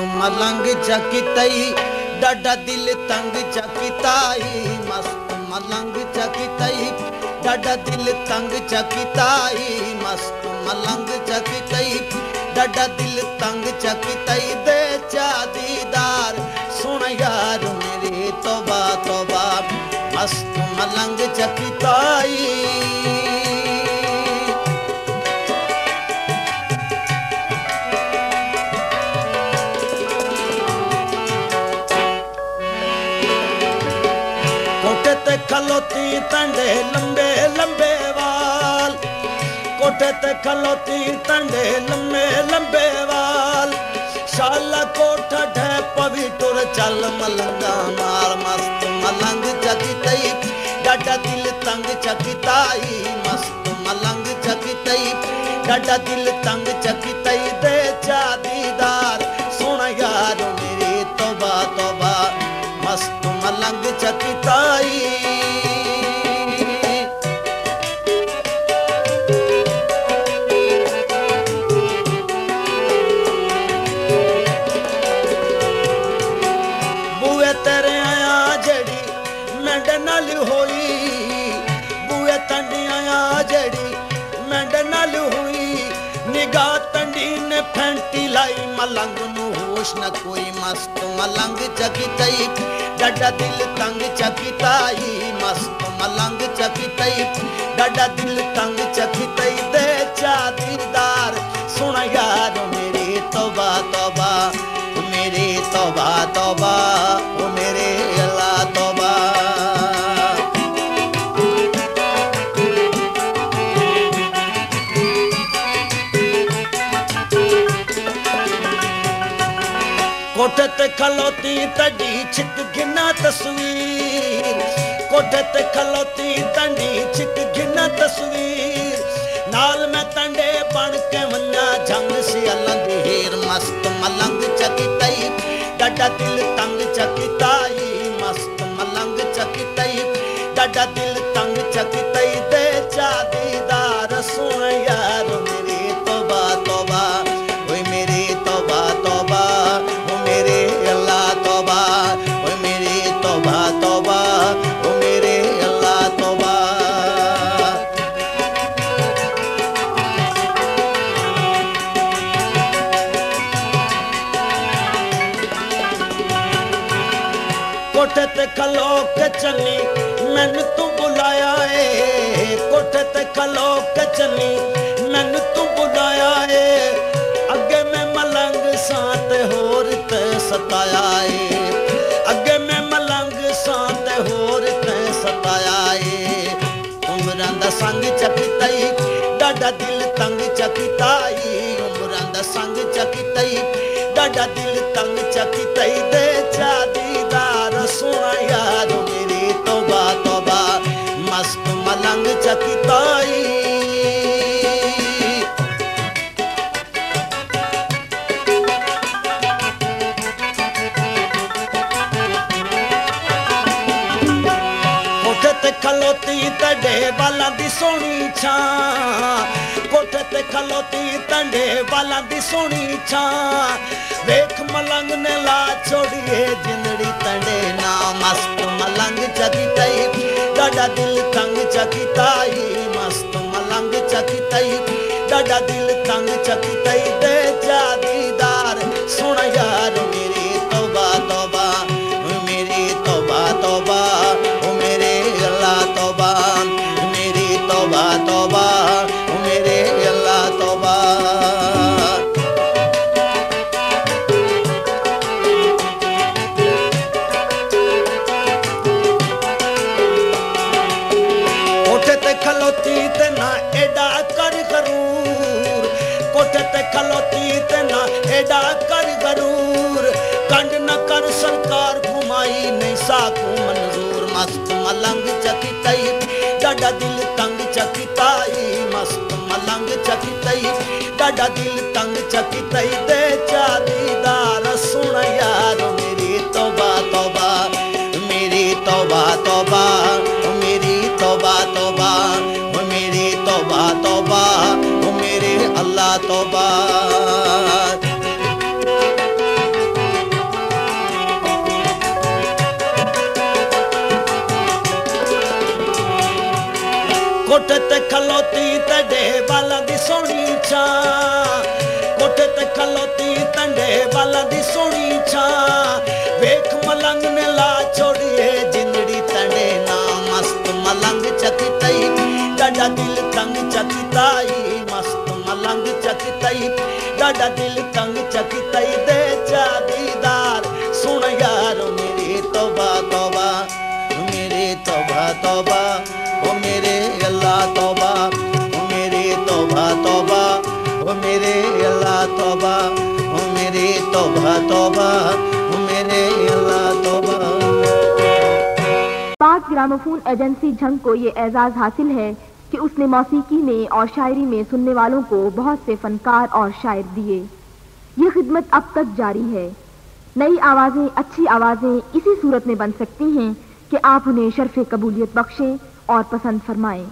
मलंग चकितई डडा दिल तंग चकिताई मस्त मलंग चकितई डडा दिल तंग चकिताई मस्त मलंग चकितई डडा दिल तंग चकितई खलोती तंडे लंबे लंबे वाल। कोठे ते खलोती तंडे लंबे लंबे वाल। शाला कोठा ढे पवित्र चल मलंगा मार मस्त मलंग चकितई डाडा दिल तंग चकिताई मस्त मलंग चकितई डाडा दिल तंग चकितई दे। ਨਾਲ ਹੋਈ ਬੂਏ ਤੰਡਿਆਂ ਜਿਹੜੀ ਮੈਂਡ ਨਾਲ ਹੋਈ ਨਿਗਾਹ ਤੰਡੀ ਨੇ ਫੈਂਟੀ ਲਾਈ ਮਲੰਗ ਨੂੰ ਹੋਸ਼ ਨਾ ਕੋਈ ਮਸਤ ਮਲੰਗ ਚਕਿਤਈ ਡਾਡਾ ਦਿਲ ਤੰਗ ਚਕਿਤਾਈ ਮਸਤ ਮਲੰਗ ਚਕਿਤਈ ਡਾਡਾ ਦਿਲ ਤੰਗ ਚਕਿਤਈ ਦੇ ਚਾਦੀਦਾਰ ਸੁਣ ਯਾਰ ਮੇਰੇ ਤੋਬਾ ਤੋਬਾ ਮੇਰੇ ਤੋਬਾ ਤੋਬਾ ਕੋਠੇ ਤੇ ਖਲੋਤੀ ਤੜੀ ਛਿਕ ਗਿਨਾ ਤਸਵੀਰ। ਕੋਠੇ ਤੇ ਖਲੋਤੀ ਤੜੀ ਛਿਕ ਗਿਨਾ ਤਸਵੀਰ। ਨਾਲ ਮੈਂ ਤੰਡੇ ਬਣ ਕੇ ਮੰਨਾ ਜੰਗ ਸੀ ਅਲੰਧੀਰ ਮਸਤ ਮਲੰਗ ਚਕਿਤਈ ਡਾਡਾ ਦਿਲ ਕੋਠੇ ਤੇ ਖਲੋ ਕੇ ਚੰਨੀ ਮੈਨੂੰ ਤੂੰ ਬੁਲਾਇਆ ਏ। ਕੋਠੇ ਤੇ ਖਲੋ ਕੇ ਚੰਨੀ ਮੈਨੂੰ ਤੂੰ ਬੁਲਾਇਆ ਏ। ਅੱਗੇ ਮੈਂ ਮਲੰਗ ਸਾਂ ਤੇ ਹੋਰ ਤੇ ਸਤਾਇਆ ਏ। ਅੱਗੇ ਮੈਂ ਮਲੰਗ ਸਾਂ ਤੇ ਹੋਰ ਤੇ ਸਤਾਇਆ ਏ। ਉਮਰਾਂ ਦਾ ਸੰਗ ਚੱਕਤਈ, ਡਾਡਾ ਦਿਲ ਤੰਗ ਚੱਕਤਾਈ। ਉਮਰਾਂ ਦਾ ਸੰਗ ਚੱਕਤਈ, ਡਾਡਾ ਦਿਲ ਤੰਗ ਚੱਕਤਈ, ਦੇ ਚਾ सुना यार मेरी तोबा तोबा। मस्त मलंग चकिताई। खलोती तडे वाला की सोनी छा। कोठे ते खलोती तंडे वाला दी सोनी छा। देख मलंग ने ला छोड़िए जिन चकिताई मस्त मलंग चकिताई डाडा दिल तंग चकिताई खलोती तना एडा कर गरूर। कंड न कर सरकार घुमाई, नहीं साकू मंजूर। मस्त मलंग चकितई, डाडा दिल तंग चकिताई। मस्त मलंग चकितई, डाडा दिल तंग चकितई, दे चादीदार कोठे ते खलोती तंडे वाला दी सोनी छा। कोठे ते खलोती तंडे वाला दी सोनी छा। वेख मलंग ने ला छोड़ी है जिंदड़ी तंडे ना मस्त मलंग चकी तई। डडा दिल चकतई डाडा दिल तंग चकतई दे चादीदार सुन यार मेरे तोबा तोबा, मेरे तोबा तोबा, ओ मेरे अल्लाह तोबा, ओ मेरे तोबा तोबा, ओ मेरे अल्लाह तोबा, ओ मेरे तोबा तोबा, ओ मेरे अल्लाह तोबा। पाक ग्रामोफोन एजेंसी झंग को ये एजाज हासिल है। कि उसने मौसीकी में और शायरी में सुनने वालों को बहुत से फनकार और शायर दिए। ये खिदमत अब तक जारी है। नई आवाज़ें, अच्छी आवाज़ें इसी सूरत में बन सकती हैं कि आप उन्हें शर्फ कबूलियत बख्शें और पसंद फरमाएँ।